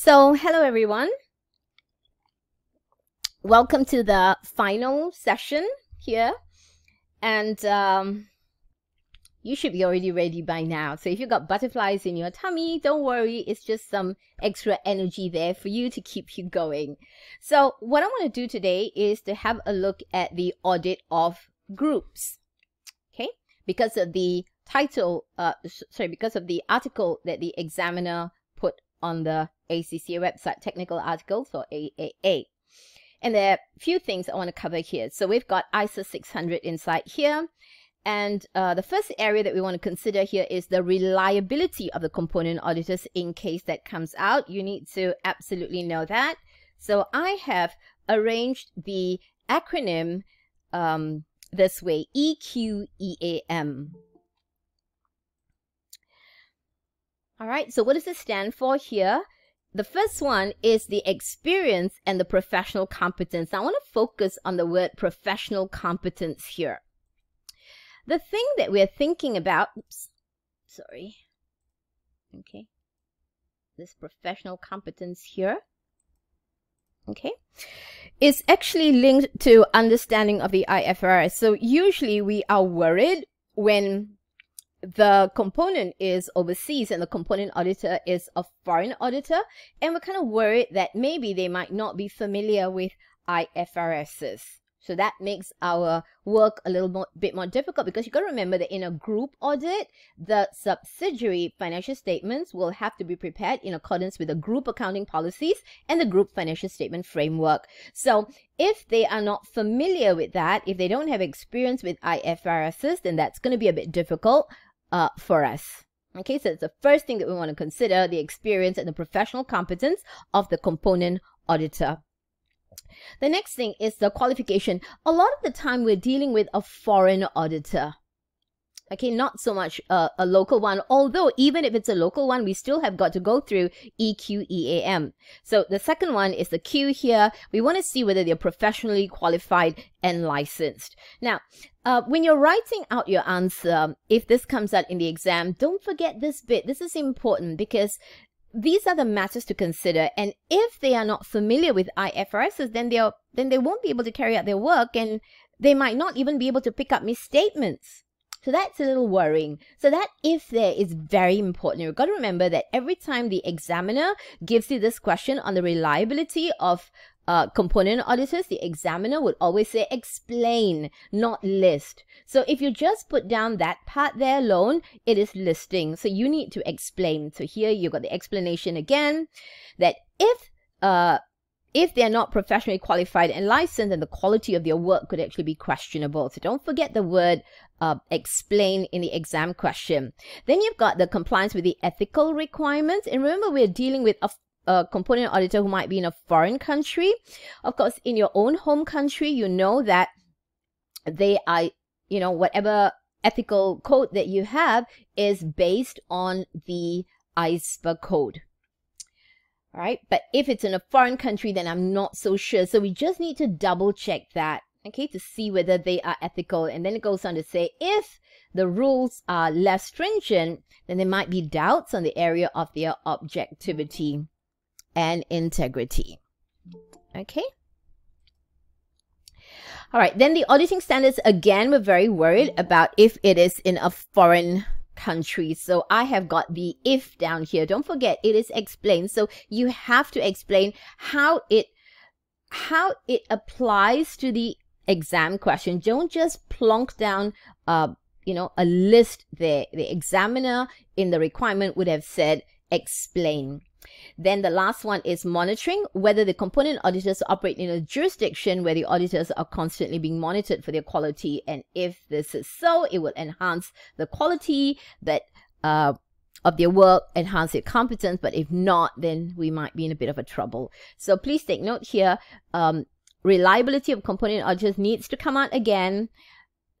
So, hello everyone. Welcome to the final session here. And um, you should be already ready by now. So, if you've got butterflies in your tummy, don't worry. It's just some extra energy there for you to keep you going. So, what I want to do today is to have a look at the audit of groups. Okay? Because of the title, uh, sorry, because of the article that the examiner on the ACCA website, technical articles or AAA. And there are a few things I want to cover here. So we've got ISA 600 inside here. And uh, the first area that we want to consider here is the reliability of the component auditors in case that comes out. You need to absolutely know that. So I have arranged the acronym um, this way, EQEAM. All right, so what does it stand for here? The first one is the experience and the professional competence. I want to focus on the word professional competence here. The thing that we're thinking about, oops, sorry, okay, this professional competence here, okay, is actually linked to understanding of the IFRS. So usually we are worried when the component is overseas and the component auditor is a foreign auditor and we're kind of worried that maybe they might not be familiar with IFRSs. So that makes our work a little more, bit more difficult because you got to remember that in a group audit, the subsidiary financial statements will have to be prepared in accordance with the group accounting policies and the group financial statement framework. So if they are not familiar with that, if they don't have experience with IFRSs, then that's going to be a bit difficult uh, for us. Okay, so it's the first thing that we want to consider the experience and the professional competence of the component auditor. The next thing is the qualification. A lot of the time we're dealing with a foreign auditor. Okay, not so much uh, a local one, although even if it's a local one, we still have got to go through EQEAM. So the second one is the Q here. We want to see whether they're professionally qualified and licensed. Now, uh, when you're writing out your answer, if this comes out in the exam, don't forget this bit. This is important because these are the matters to consider. And if they are not familiar with IFRSs, then they are, then they won't be able to carry out their work and they might not even be able to pick up misstatements. So that's a little worrying. So that if there is very important. You've got to remember that every time the examiner gives you this question on the reliability of uh, component auditors, the examiner would always say explain, not list. So if you just put down that part there alone, it is listing. So you need to explain. So here you've got the explanation again that if uh, if they're not professionally qualified and licensed, then the quality of their work could actually be questionable. So don't forget the word uh, explain in the exam question. Then you've got the compliance with the ethical requirements. And remember, we're dealing with a, a component auditor who might be in a foreign country. Of course, in your own home country, you know that they are, you know, whatever ethical code that you have is based on the IESBA code right? But if it's in a foreign country, then I'm not so sure. So we just need to double check that, okay, to see whether they are ethical. And then it goes on to say if the rules are less stringent, then there might be doubts on the area of their objectivity and integrity. Okay? All right, then the auditing standards, again, we're very worried about if it is in a foreign country. So I have got the if down here. Don't forget it is explained. So you have to explain how it how it applies to the exam question. Don't just plonk down uh you know a list there. The examiner in the requirement would have said explain. Then the last one is monitoring whether the component auditors operate in a jurisdiction where the auditors are constantly being monitored for their quality. And if this is so, it will enhance the quality that uh, of their work, enhance their competence. But if not, then we might be in a bit of a trouble. So please take note here. Um, reliability of component auditors needs to come out again.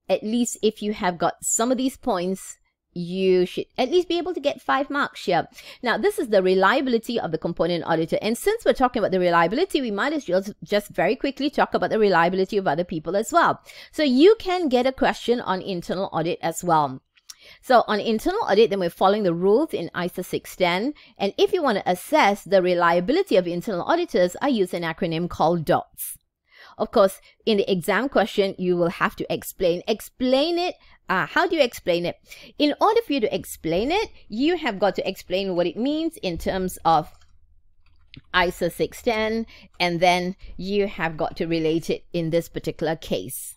At least if you have got some of these points you should at least be able to get five marks here. Now, this is the reliability of the component auditor. And since we're talking about the reliability, we might as well just very quickly talk about the reliability of other people as well. So you can get a question on internal audit as well. So on internal audit, then we're following the rules in ISA 610. And if you want to assess the reliability of internal auditors, I use an acronym called DOTS. Of course, in the exam question, you will have to explain. Explain it. Uh, how do you explain it? In order for you to explain it, you have got to explain what it means in terms of ISA 610, and then you have got to relate it in this particular case.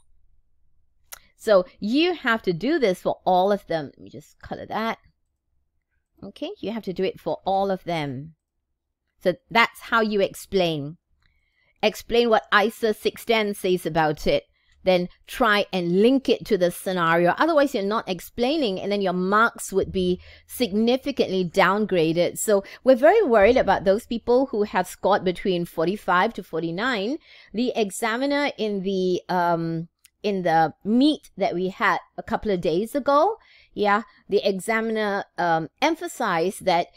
So you have to do this for all of them. Let me just color that. Okay, you have to do it for all of them. So that's how you explain. Explain what ISA 610 says about it then try and link it to the scenario. Otherwise, you're not explaining, and then your marks would be significantly downgraded. So, we're very worried about those people who have scored between 45 to 49. The examiner in the um, in the meet that we had a couple of days ago, yeah, the examiner um, emphasized that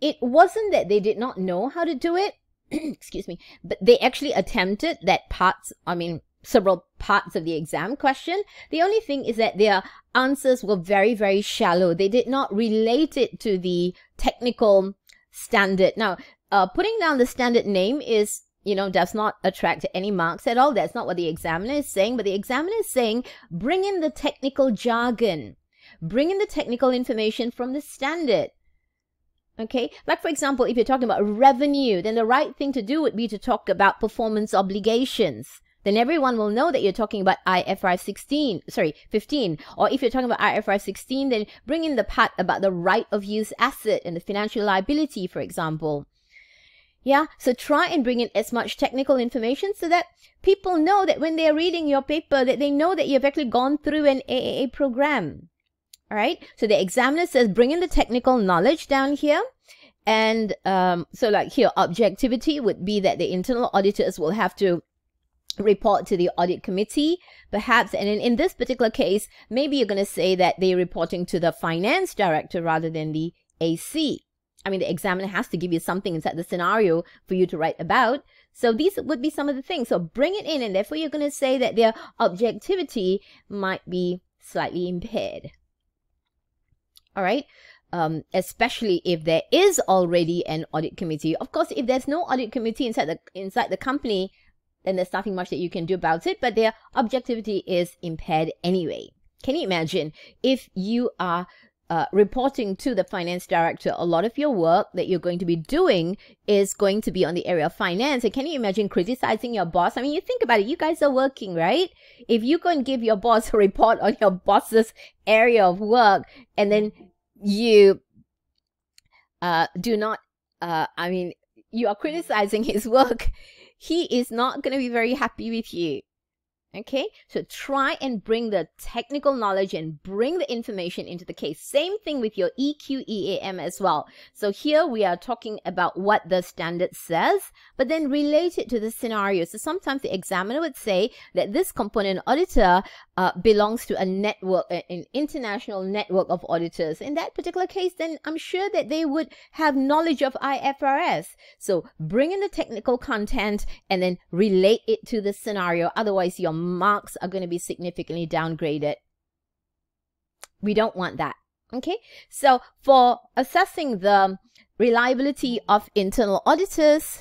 it wasn't that they did not know how to do it. excuse me, but they actually attempted that parts. I mean, several parts of the exam question. The only thing is that their answers were very, very shallow. They did not relate it to the technical standard. Now, uh, putting down the standard name is you know, does not attract any marks at all. That's not what the examiner is saying, but the examiner is saying bring in the technical jargon, bring in the technical information from the standard. Okay, like for example, if you're talking about revenue, then the right thing to do would be to talk about performance obligations then everyone will know that you're talking about IFRS 16, sorry, 15. Or if you're talking about IFRS 16, then bring in the part about the right of use asset and the financial liability, for example. Yeah, so try and bring in as much technical information so that people know that when they're reading your paper, that they know that you've actually gone through an AAA program. All right, so the examiner says bring in the technical knowledge down here. And um, so, like here, objectivity would be that the internal auditors will have to report to the audit committee, perhaps. And in, in this particular case, maybe you're going to say that they're reporting to the finance director rather than the AC. I mean, the examiner has to give you something inside the scenario for you to write about. So these would be some of the things. So bring it in, and therefore you're going to say that their objectivity might be slightly impaired. All right. Um, especially if there is already an audit committee. Of course, if there's no audit committee inside the inside the company, then there's nothing much that you can do about it, but their objectivity is impaired anyway. Can you imagine if you are uh, reporting to the finance director, a lot of your work that you're going to be doing is going to be on the area of finance. And can you imagine criticizing your boss? I mean, you think about it, you guys are working, right? If you go and give your boss a report on your boss's area of work and then you uh, do not, uh, I mean, you are criticizing his work he is not going to be very happy with you. Okay, so try and bring the technical knowledge and bring the information into the case. Same thing with your EQ EAM as well. So here we are talking about what the standard says, but then relate it to the scenario. So sometimes the examiner would say that this component auditor uh, belongs to a network, an international network of auditors. In that particular case, then I'm sure that they would have knowledge of IFRS. So bring in the technical content and then relate it to the scenario. Otherwise, your marks are going to be significantly downgraded. We don't want that. Okay, so for assessing the reliability of internal auditors,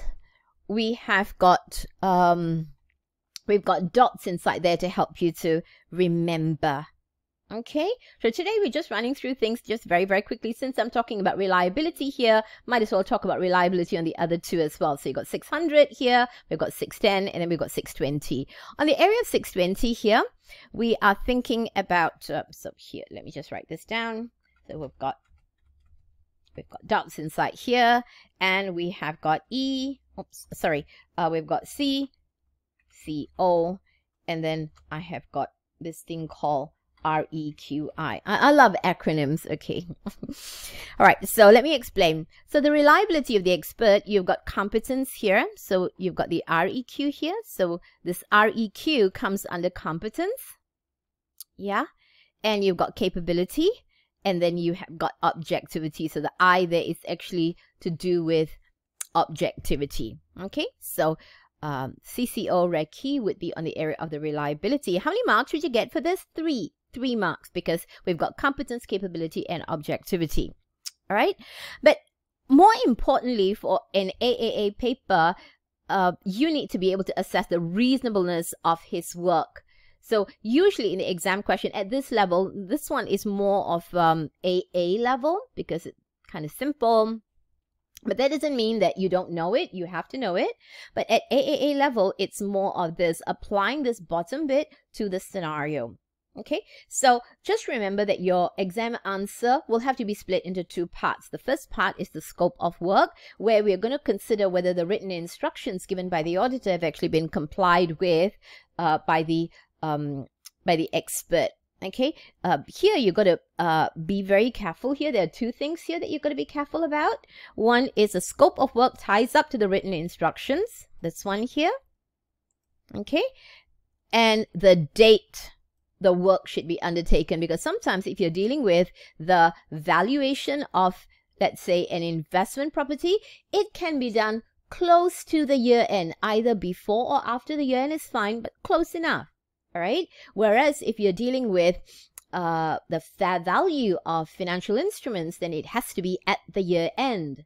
we have got um, we've got dots inside there to help you to remember. Okay, so today we're just running through things just very, very quickly. Since I'm talking about reliability here, might as well talk about reliability on the other two as well. So you've got 600 here, we've got 610, and then we've got 620. On the area of 620 here, we are thinking about, uh, so here, let me just write this down. So we've got, we've got dots inside here, and we have got E, oops, sorry, uh, we've got C, C, O, and then I have got this thing called R Q I. I love acronyms. Okay. All right. So let me explain. So the reliability of the expert, you've got competence here. So you've got the REQ here. So this REQ comes under competence. Yeah. And you've got capability. And then you have got objectivity. So the I there is actually to do with objectivity. Okay. So um, CCO Reki would be on the area of the reliability. How many marks would you get for this? Three three marks because we've got competence, capability, and objectivity. All right. But more importantly, for an AAA paper, uh, you need to be able to assess the reasonableness of his work. So usually in the exam question at this level, this one is more of um, AA level because it's kind of simple. But that doesn't mean that you don't know it. You have to know it. But at AAA level, it's more of this applying this bottom bit to the scenario. Okay, so just remember that your exam answer will have to be split into two parts. The first part is the scope of work, where we're going to consider whether the written instructions given by the auditor have actually been complied with uh, by the um, by the expert. Okay, uh, here you got to uh, be very careful here. There are two things here that you've got to be careful about. One is the scope of work ties up to the written instructions. This one here. Okay, and the date the work should be undertaken because sometimes if you're dealing with the valuation of let's say an investment property it can be done close to the year end either before or after the year end is fine but close enough all right whereas if you're dealing with uh, the fair value of financial instruments then it has to be at the year end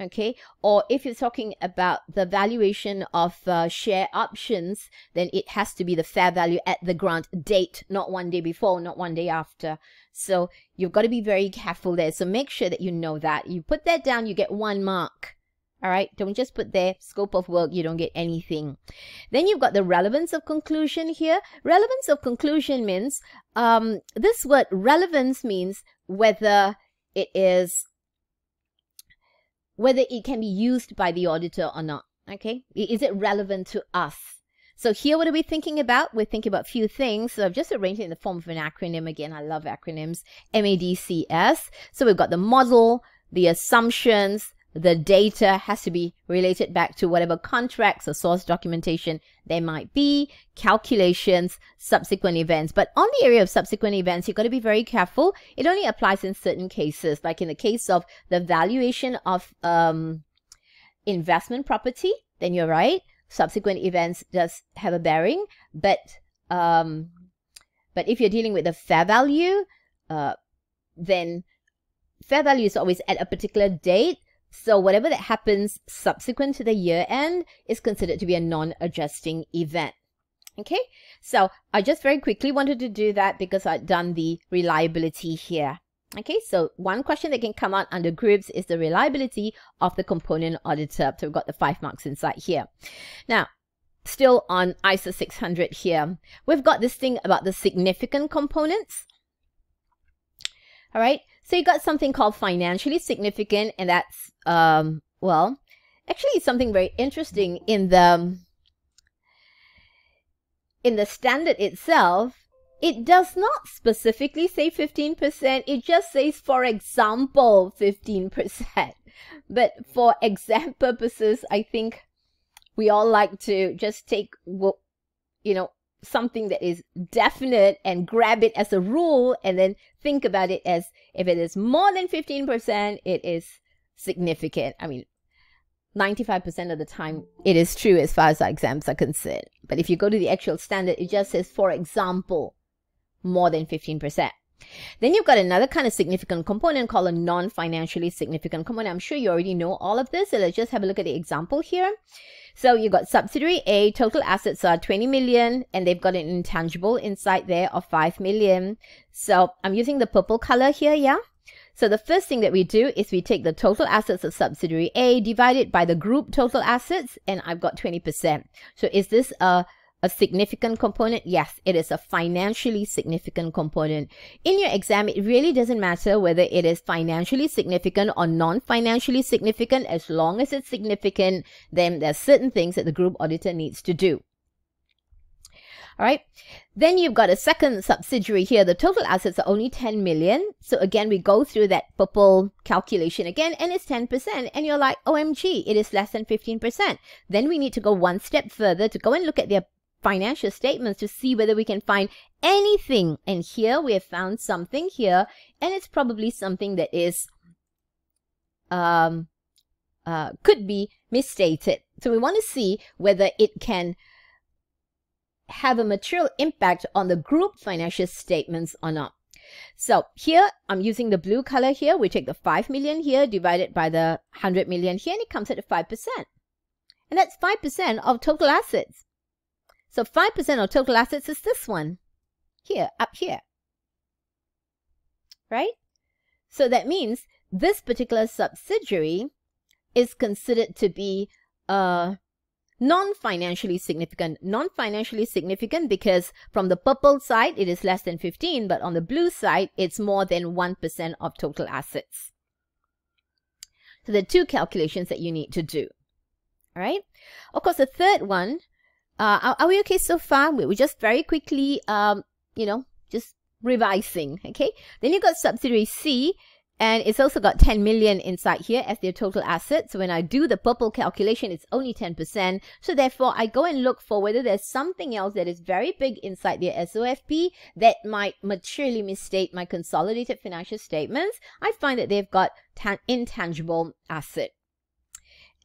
okay? Or if you're talking about the valuation of uh, share options then it has to be the fair value at the grant date not one day before not one day after. So you've got to be very careful there. So make sure that you know that. You put that down you get one mark all right don't just put there scope of work you don't get anything then you've got the relevance of conclusion here relevance of conclusion means um, this word relevance means whether it is whether it can be used by the auditor or not. Okay, is it relevant to us? So here, what are we thinking about? We're thinking about a few things. So I've just arranged it in the form of an acronym. Again, I love acronyms. MADCS. So we've got the model, the assumptions, the data has to be related back to whatever contracts or source documentation there might be, calculations, subsequent events. But on the area of subsequent events, you've got to be very careful. It only applies in certain cases, like in the case of the valuation of um, investment property, then you're right. Subsequent events does have a bearing, but um, but if you're dealing with the fair value, uh, then fair value is always at a particular date so whatever that happens subsequent to the year end is considered to be a non-adjusting event. Okay, so I just very quickly wanted to do that because I'd done the reliability here. Okay, so one question that can come out under groups is the reliability of the component auditor. So we've got the five marks inside here. Now, still on ISA 600 here, we've got this thing about the significant components. All right, so you got something called financially significant, and that's um, well, actually something very interesting in the in the standard itself. It does not specifically say 15%. It just says, for example, 15%. But for exam purposes, I think we all like to just take, what, you know, something that is definite and grab it as a rule and then think about it as if it is more than 15%, it is significant. I mean, 95% of the time it is true as far as our exams are concerned. But if you go to the actual standard, it just says, for example, more than 15%. Then you've got another kind of significant component called a non-financially significant component. I'm sure you already know all of this. So let's just have a look at the example here. So you've got subsidiary A, total assets are 20 million, and they've got an intangible inside there of 5 million. So I'm using the purple color here, yeah? So the first thing that we do is we take the total assets of subsidiary A, divided by the group total assets, and I've got 20%. So is this a a significant component? Yes, it is a financially significant component. In your exam, it really doesn't matter whether it is financially significant or non-financially significant. As long as it's significant, then there's certain things that the group auditor needs to do. All right. Then you've got a second subsidiary here. The total assets are only 10 million. So again, we go through that purple calculation again, and it's 10%. And you're like, OMG, it is less than 15%. Then we need to go one step further to go and look at their financial statements to see whether we can find anything. And here we have found something here, and it's probably something that is um, uh, could be misstated. So we want to see whether it can have a material impact on the group financial statements or not. So here I'm using the blue color here. We take the 5 million here divided by the 100 million here and it comes at 5%. And that's 5% of total assets. So 5% of total assets is this one here, up here. Right? So that means this particular subsidiary is considered to be uh, non-financially significant. Non-financially significant because from the purple side, it is less than 15, but on the blue side, it's more than 1% of total assets. So there are two calculations that you need to do. All right. Of course, the third one, uh, are, we okay so far? We, we just very quickly, um, you know, just revising. Okay. Then you got subsidiary C and it's also got 10 million inside here as their total assets. So when I do the purple calculation, it's only 10%. So therefore, I go and look for whether there's something else that is very big inside their SOFP that might materially misstate my consolidated financial statements. I find that they've got intangible asset.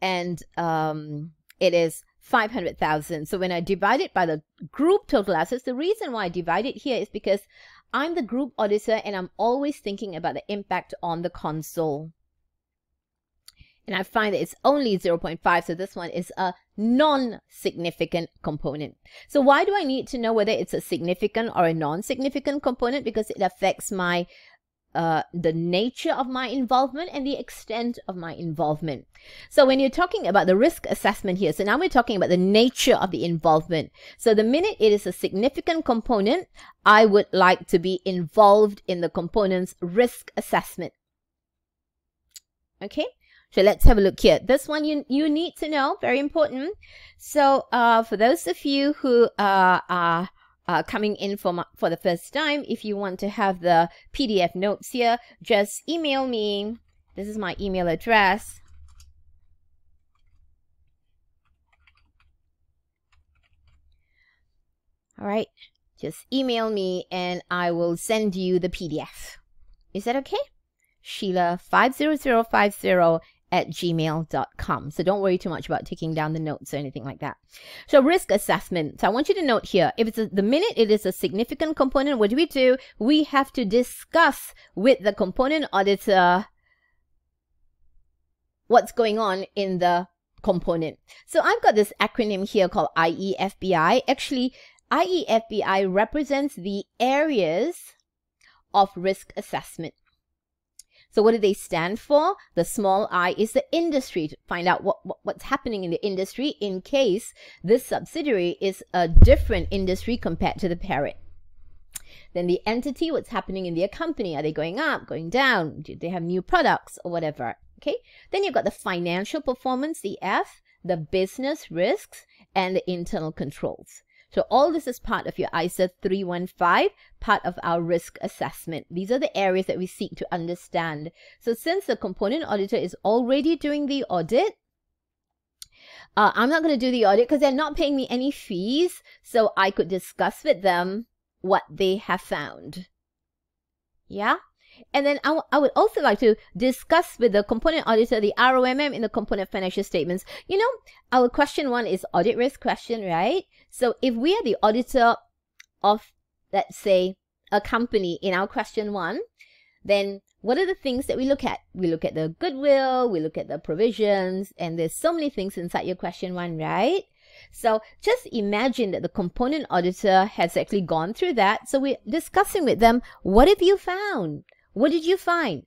And um, it is 500,000. So when I divide it by the group total assets, the reason why I divide it here is because I'm the group auditor and I'm always thinking about the impact on the console. And I find that it's only 0.5, so this one is a non-significant component. So why do I need to know whether it's a significant or a non-significant component? Because it affects my uh, the nature of my involvement and the extent of my involvement. So when you're talking about the risk assessment here, so now we're talking about the nature of the involvement. So the minute it is a significant component, I would like to be involved in the component's risk assessment. Okay, so let's have a look here. This one you, you need to know, very important. So uh, for those of you who uh, are uh, coming in for, for the first time, if you want to have the PDF notes here, just email me. This is my email address. All right, just email me and I will send you the PDF. Is that okay? Sheila50050 at gmail.com. So don't worry too much about taking down the notes or anything like that. So risk assessment. So I want you to note here, if it's a, the minute it is a significant component, what do we do? We have to discuss with the component auditor what's going on in the component. So I've got this acronym here called IEFBI. Actually, IEFBI represents the areas of risk assessment. So what do they stand for? The small i is the industry to find out what, what, what's happening in the industry in case this subsidiary is a different industry compared to the parent. Then the entity, what's happening in their company? Are they going up, going down? Do they have new products or whatever? Okay. Then you've got the financial performance, the F, the business risks, and the internal controls. So all this is part of your ISA 315, part of our risk assessment. These are the areas that we seek to understand. So since the component auditor is already doing the audit, uh, I'm not going to do the audit because they're not paying me any fees. So I could discuss with them what they have found. Yeah? And then I, I would also like to discuss with the component auditor the ROMM in the component financial statements. You know, our question one is audit risk question, right? So if we are the auditor of, let's say, a company in our question one, then what are the things that we look at? We look at the goodwill, we look at the provisions, and there's so many things inside your question one, right? So just imagine that the component auditor has actually gone through that. So we're discussing with them, what have you found? What did you find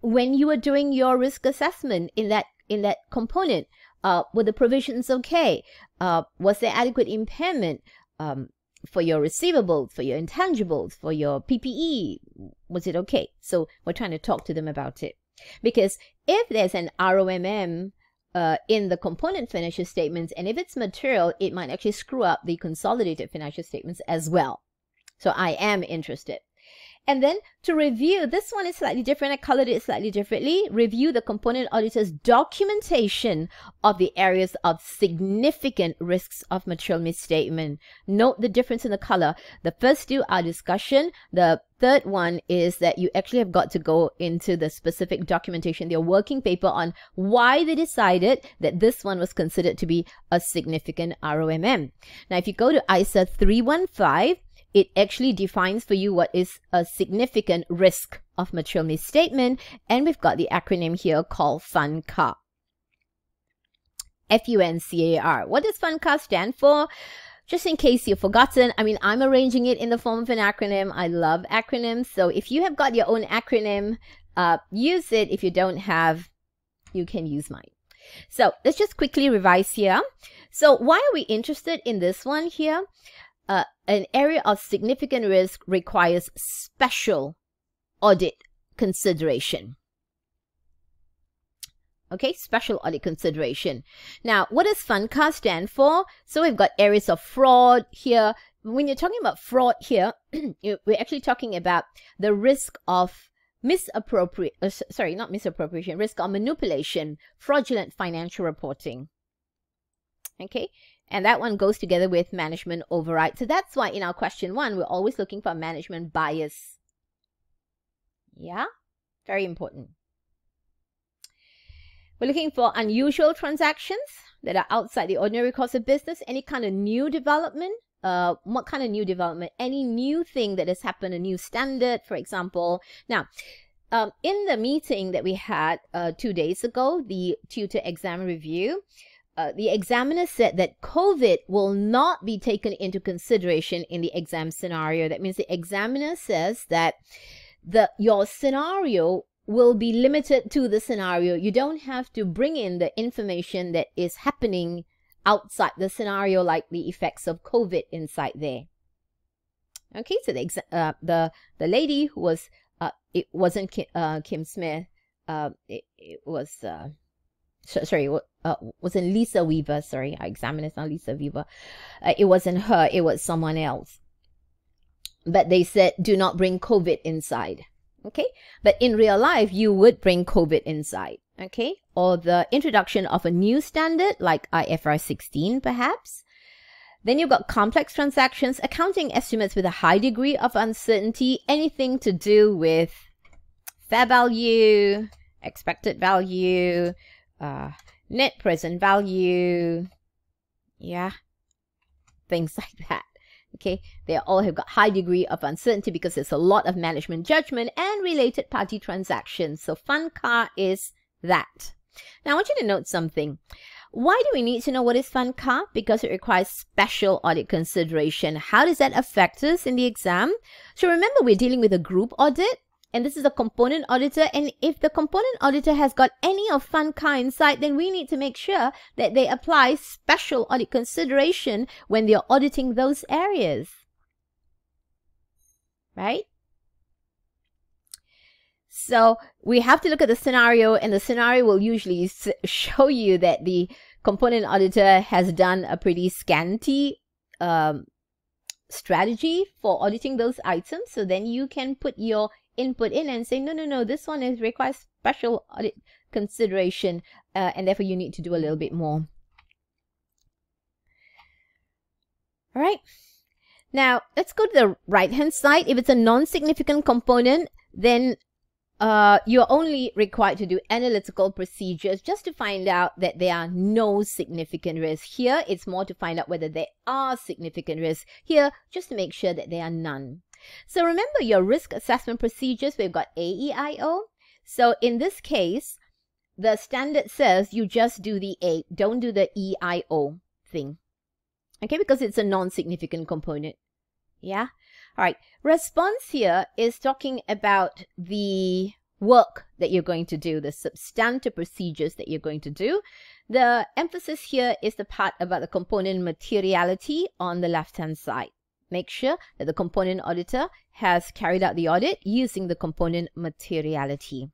when you were doing your risk assessment in that in that component? Uh, were the provisions okay? Uh, was there adequate impairment um, for your receivables, for your intangibles, for your PPE? Was it okay? So we're trying to talk to them about it. Because if there's an ROMM uh, in the component financial statements, and if it's material, it might actually screw up the consolidated financial statements as well. So I am interested. And then to review, this one is slightly different. I colored it slightly differently. Review the component auditor's documentation of the areas of significant risks of material misstatement. Note the difference in the color. The first two are discussion. The third one is that you actually have got to go into the specific documentation, their working paper on why they decided that this one was considered to be a significant ROMM. Now, if you go to ISA 315, it actually defines for you what is a significant risk of material misstatement. And we've got the acronym here called FUNCAR. F-U-N-C-A-R. What does FUNCAR stand for? Just in case you've forgotten, I mean, I'm arranging it in the form of an acronym. I love acronyms. So if you have got your own acronym, uh, use it. If you don't have, you can use mine. So let's just quickly revise here. So why are we interested in this one here? Uh, an area of significant risk requires special audit consideration. Okay, special audit consideration. Now, what does FUNCAR stand for? So we've got areas of fraud here. When you're talking about fraud here, we're actually talking about the risk of misappropriate, uh, sorry, not misappropriation, risk of manipulation, fraudulent financial reporting. Okay, and that one goes together with management override. So that's why in our question one, we're always looking for management bias. Yeah, very important. We're looking for unusual transactions that are outside the ordinary course of business, any kind of new development. Uh, what kind of new development? Any new thing that has happened, a new standard, for example. Now, um, in the meeting that we had uh, two days ago, the tutor exam review, uh, the examiner said that COVID will not be taken into consideration in the exam scenario. That means the examiner says that the your scenario will be limited to the scenario. You don't have to bring in the information that is happening outside the scenario, like the effects of COVID inside there. Okay, so the uh, the the lady who was uh, it wasn't Kim, uh, Kim Smith. Uh, it, it was uh, so, sorry, uh, wasn't Lisa Weaver. Sorry, I examined it's not Lisa Weaver. Uh, it wasn't her. It was someone else. But they said, do not bring COVID inside. Okay. But in real life, you would bring COVID inside. Okay. Or the introduction of a new standard like IFRS 16, perhaps. Then you've got complex transactions, accounting estimates with a high degree of uncertainty, anything to do with fair value, expected value, uh, net present value, yeah, things like that. Okay, they all have got high degree of uncertainty because there's a lot of management judgment and related party transactions. So FUNCAR is that. Now I want you to note something. Why do we need to know what is FUNCAR? Because it requires special audit consideration. How does that affect us in the exam? So remember we're dealing with a group audit and this is a component auditor. And if the component auditor has got any of FUNCAR inside, then we need to make sure that they apply special audit consideration when they're auditing those areas. Right? So we have to look at the scenario, and the scenario will usually show you that the component auditor has done a pretty scanty um, strategy for auditing those items. So then you can put your input in and say, no, no, no, this one is requires special audit consideration, uh, and therefore you need to do a little bit more. All right. Now, let's go to the right-hand side. If it's a non-significant component, then uh, you're only required to do analytical procedures just to find out that there are no significant risks. Here, it's more to find out whether there are significant risks. Here, just to make sure that there are none. So remember your risk assessment procedures, we've got AEIO. So in this case, the standard says you just do the A, don't do the EIO thing. Okay, because it's a non-significant component. Yeah? All right. Response here is talking about the work that you're going to do, the substantive procedures that you're going to do. The emphasis here is the part about the component materiality on the left-hand side. Make sure that the component auditor has carried out the audit using the component materiality.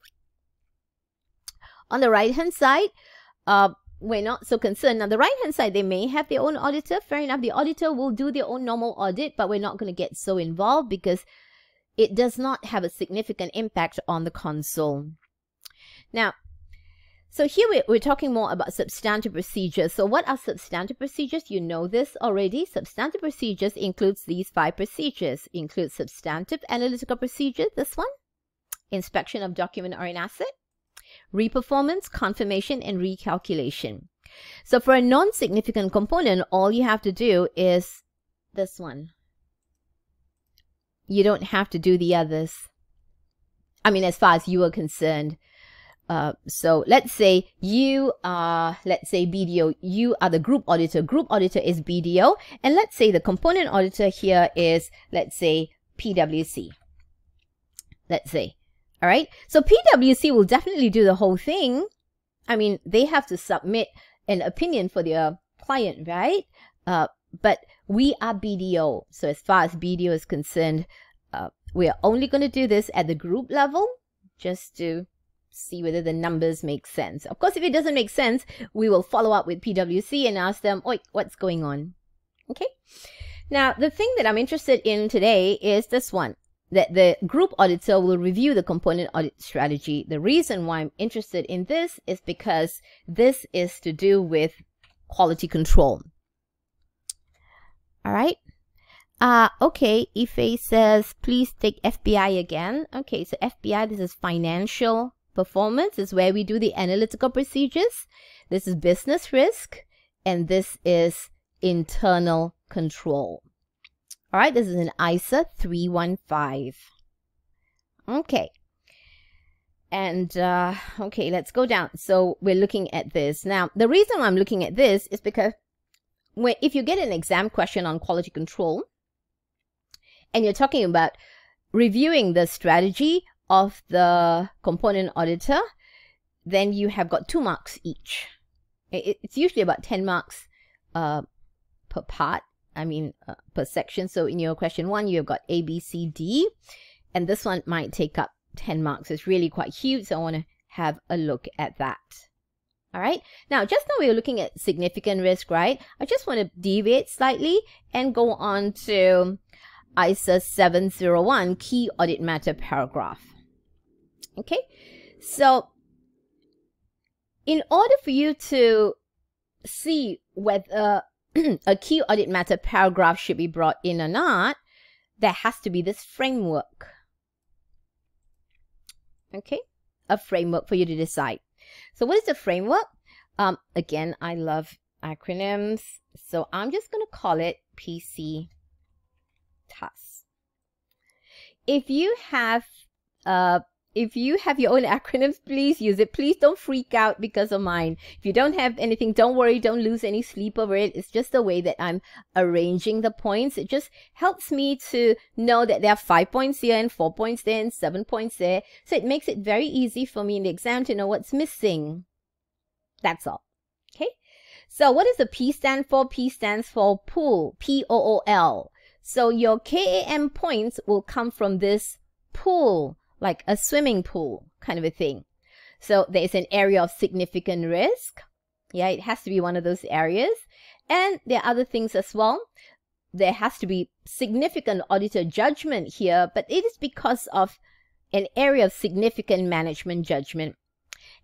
On the right-hand side, uh, we're not so concerned. Now, the right-hand side, they may have their own auditor. Fair enough. The auditor will do their own normal audit, but we're not going to get so involved because it does not have a significant impact on the console. Now, so here we're, we're talking more about substantive procedures. So what are substantive procedures? You know this already. Substantive procedures includes these five procedures. Includes substantive analytical procedure, this one, inspection of document or an asset, reperformance, confirmation, and recalculation. So for a non-significant component, all you have to do is this one. You don't have to do the others. I mean, as far as you are concerned. Uh, so let's say you are, let's say BDO, you are the group auditor. Group auditor is BDO. And let's say the component auditor here is, let's say PwC. Let's say. All right. So PwC will definitely do the whole thing. I mean, they have to submit an opinion for their client, right? Uh, but we are BDO. So as far as BDO is concerned, uh, we are only going to do this at the group level just to see whether the numbers make sense. Of course, if it doesn't make sense, we will follow up with PwC and ask them, Oi, what's going on? Okay. Now, the thing that I'm interested in today is this one that the group auditor will review the component audit strategy. The reason why I'm interested in this is because this is to do with quality control. All right. Uh, okay, Ife says, please take FBI again. Okay, so FBI, this is financial performance, is where we do the analytical procedures. This is business risk, and this is internal control. All right, this is an ISA 315. Okay. And, uh, okay, let's go down. So we're looking at this. Now, the reason I'm looking at this is because when, if you get an exam question on quality control, and you're talking about reviewing the strategy of the component auditor, then you have got two marks each. It's usually about 10 marks uh, per part. I mean, uh, per section. So in your question one, you've got A, B, C, D. And this one might take up 10 marks. It's really quite huge. So I want to have a look at that. All right. Now, just now we were looking at significant risk, right? I just want to deviate slightly and go on to ISA 701 key audit matter paragraph. Okay. So in order for you to see whether a key audit matter paragraph should be brought in or not, there has to be this framework. Okay, a framework for you to decide. So what is the framework? Um, again, I love acronyms. So I'm just going to call it PC TAS. If you have uh, if you have your own acronyms, please use it. Please don't freak out because of mine. If you don't have anything, don't worry. Don't lose any sleep over it. It's just the way that I'm arranging the points. It just helps me to know that there are five points here and four points there and seven points there. So it makes it very easy for me in the exam to know what's missing. That's all. Okay. So what does the P stand for? P stands for pool. P-O-O-L. So your KAM points will come from this pool like a swimming pool kind of a thing. So there's an area of significant risk. Yeah, it has to be one of those areas. And there are other things as well. There has to be significant auditor judgment here, but it is because of an area of significant management judgment.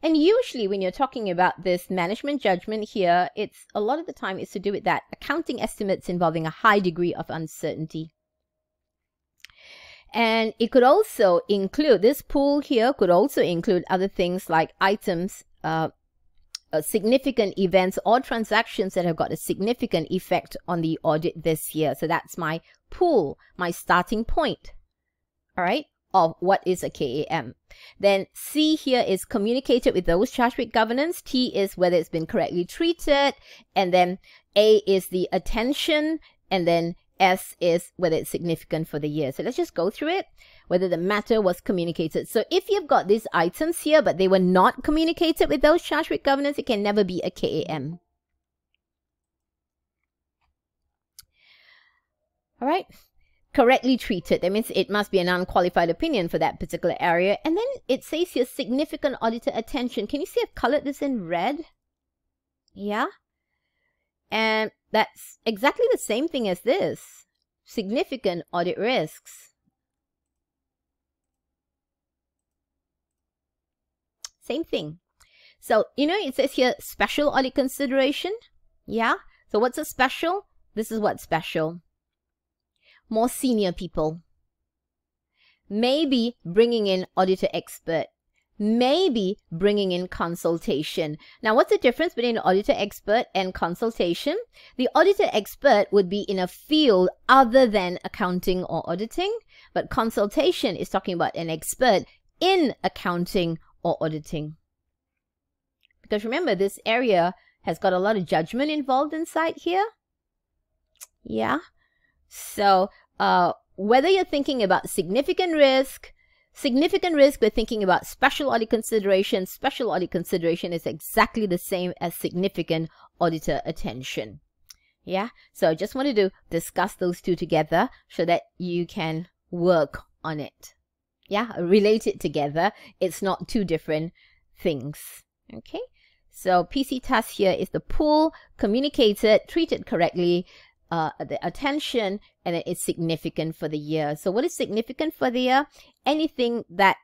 And usually when you're talking about this management judgment here, it's a lot of the time it's to do with that accounting estimates involving a high degree of uncertainty. And it could also include, this pool here could also include other things like items, uh, uh, significant events or transactions that have got a significant effect on the audit this year. So that's my pool, my starting point. All right, of what is a KAM. Then C here is communicated with those charged with governance. T is whether it's been correctly treated. And then A is the attention. And then S is whether it's significant for the year. So let's just go through it, whether the matter was communicated. So if you've got these items here, but they were not communicated with those charged with governance, it can never be a KAM. All right. Correctly treated. That means it must be an unqualified opinion for that particular area. And then it says here significant auditor attention. Can you see I've colored this in red? Yeah. And that's exactly the same thing as this. Significant audit risks. Same thing. So, you know, it says here special audit consideration. Yeah. So what's a special? This is what's special. More senior people. Maybe bringing in auditor expert maybe bringing in consultation. Now, what's the difference between auditor expert and consultation? The auditor expert would be in a field other than accounting or auditing, but consultation is talking about an expert in accounting or auditing. Because remember, this area has got a lot of judgment involved inside here. Yeah. So, uh, whether you're thinking about significant risk, Significant risk, we're thinking about special audit consideration. Special audit consideration is exactly the same as significant auditor attention. Yeah, so I just wanted to discuss those two together so that you can work on it. Yeah, relate it together. It's not two different things. Okay, so PC task here is the pool, communicated, treated correctly, uh, the attention and it's significant for the year. So what is significant for the year? Anything that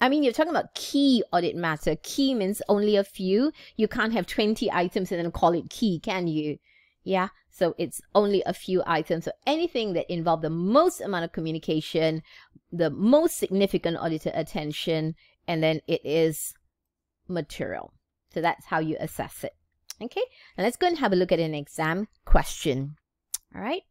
I mean, you're talking about key audit matter. Key means only a few. You can't have 20 items and then call it key, can you? Yeah. So it's only a few items. So anything that involve the most amount of communication, the most significant auditor attention, and then it is material. So that's how you assess it. Okay, now let's go and have a look at an exam question. All right.